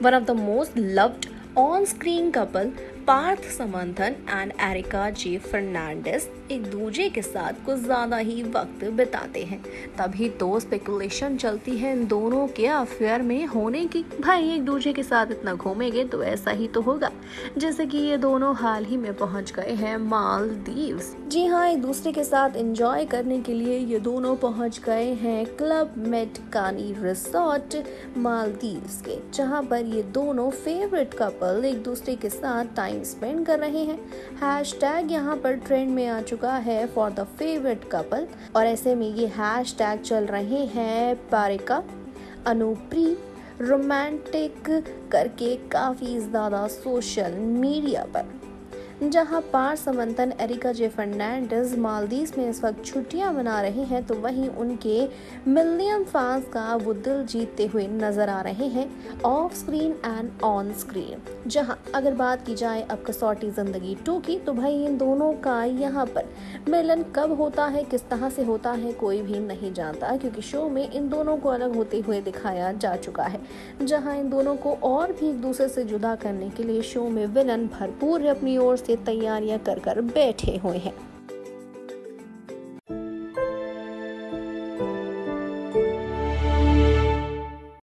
one of the most loved on screen couple Parth Samthaan and Erica J Fernandes एक दूसरे के साथ कुछ ज़्यादा ही वक्त बिताते हैं। तभी तो स्पेकुलेशन चलती है इन दोनों के अफेयर में होने की। भाई, एक दूसरे के साथ इतना घूमेंगे तो ऐसा ही तो होगा। जैसे कि ये दोनों हाल ही में पहुँच गए हैं मालदीव्स। जी हाँ एक दूसरे के साथ एंजॉय करने के लिए ये दोनों पहुँच गए हैं Club Med Kani resort Maldives के, जहाँ पर ये दोनों फेवरेट कपल एक दूसरे के साथ टाइम टाइम स्पेंड कर रहे हैं। हैश टैग यहाँ पर ट्रेंड में आ चुका है फॉर द फेवरेट कपल और ऐसे में ये हैश टैग चल रहे हैं पारिका अनुप्री। रोमांटिक करके काफ़ी ज़्यादा सोशल मीडिया पर। जहाँ पार समंतन एरिका जे फर्नांडिस मालदीव में इस वक्त छुट्टियाँ मना रहे हैं तो वहीं उनके मिलियन फैंस का वो दिल जीतते हुए नज़र आ रहे हैं off screen and on screen. जहाँ अगर बात की जाए अब कसौटी ज़िंदगी टू की तो भाई इन दोनों का यहाँ पर मिलन कब होता है, किस तरह से होता है, कोई भी नहीं जानता, क्योंकि शो में इन दोनों को अलग होते हुए दिखाया जा चुका है। जहाँ इन दोनों को और भी एक दूसरे से जुदा करने के लिए शो में विलन भरपूर अपनी ओर से। से तैयारियाँ कर कर बैठे हुए हैं।